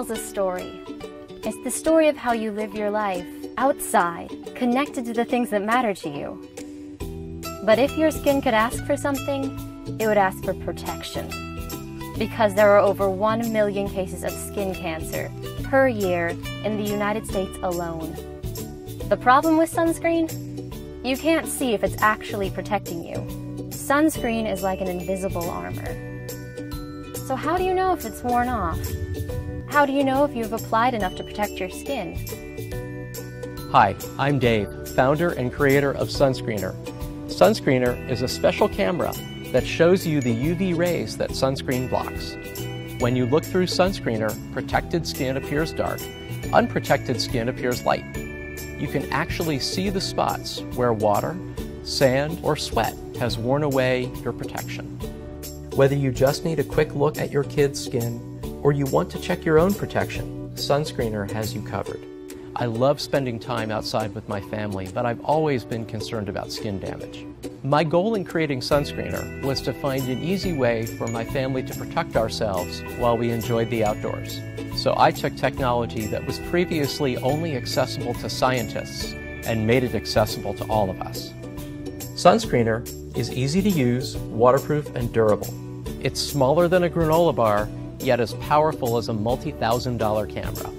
Tells a story. It's the story of how you live your life outside, connected to the things that matter to you. But if your skin could ask for something, it would ask for protection. Because there are over 1 million cases of skin cancer per year in the United States alone. The problem with sunscreen? You can't see if it's actually protecting you. Sunscreen is like an invisible armor. So how do you know if it's worn off? How do you know if you've applied enough to protect your skin? Hi, I'm Dave, founder and creator of SunScreenr. SunScreenr is a special camera that shows you the UV rays that sunscreen blocks. When you look through SunScreenr, protected skin appears dark, unprotected skin appears light. You can actually see the spots where water, sand, or sweat has worn away your protection. Whether you just need a quick look at your kid's skin or you want to check your own protection, SunScreenr has you covered. I love spending time outside with my family, but I've always been concerned about skin damage. My goal in creating SunScreenr was to find an easy way for my family to protect ourselves while we enjoyed the outdoors. So I took technology that was previously only accessible to scientists and made it accessible to all of us. SunScreenr is easy to use, waterproof, and durable. It's smaller than a granola bar, yet as powerful as a multi-thousand dollar camera.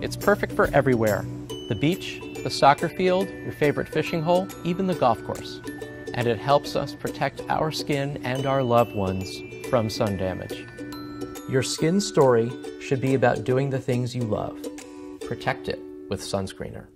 It's perfect for everywhere the beach, the soccer field, your favorite fishing hole, even the golf course. And it helps us protect our skin and our loved ones from sun damage. Your skin story should be about doing the things you love. Protect it with SunScreenr.